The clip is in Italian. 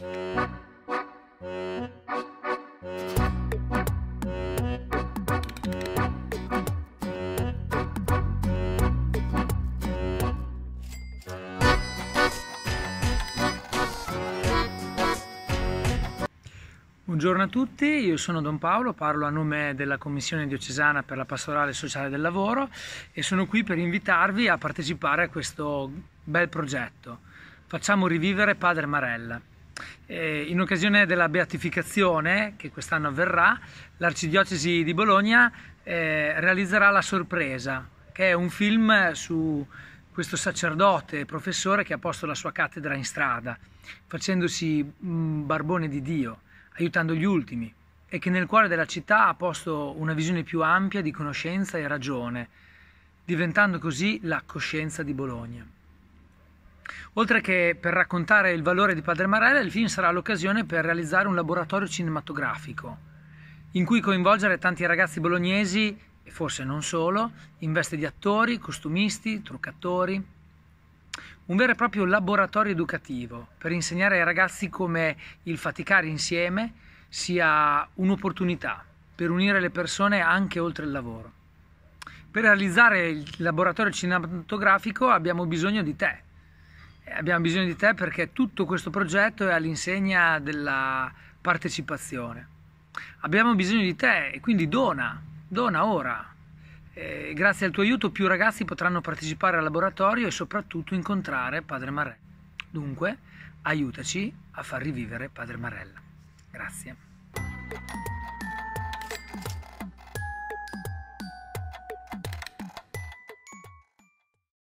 Buongiorno a tutti, io sono Don Paolo, parlo a nome della Commissione diocesana per la pastorale sociale del lavoro e sono qui per invitarvi a partecipare a questo bel progetto. Facciamo rivivere Padre Marella. In occasione della beatificazione, che quest'anno avverrà, l'Arcidiocesi di Bologna eh, realizzerà La Sorpresa, che è un film su questo sacerdote professore che ha posto la sua cattedra in strada, facendosi un barbone di Dio aiutando gli ultimi e che nel cuore della città ha posto una visione più ampia di conoscenza e ragione, diventando così la coscienza di Bologna. Oltre che per raccontare il valore di Padre Marella, il film sarà l'occasione per realizzare un laboratorio cinematografico, in cui coinvolgere tanti ragazzi bolognesi, e forse non solo, in veste di attori, costumisti, truccatori, un vero e proprio laboratorio educativo per insegnare ai ragazzi come il faticare insieme sia un'opportunità per unire le persone anche oltre il lavoro. Per realizzare il laboratorio cinematografico abbiamo bisogno di te. Abbiamo bisogno di te perché tutto questo progetto è all'insegna della partecipazione. Abbiamo bisogno di te e quindi dona, dona ora, eh, grazie al tuo aiuto più ragazzi potranno partecipare al laboratorio e soprattutto incontrare Padre Marella. Dunque, aiutaci a far rivivere Padre Marella. Grazie.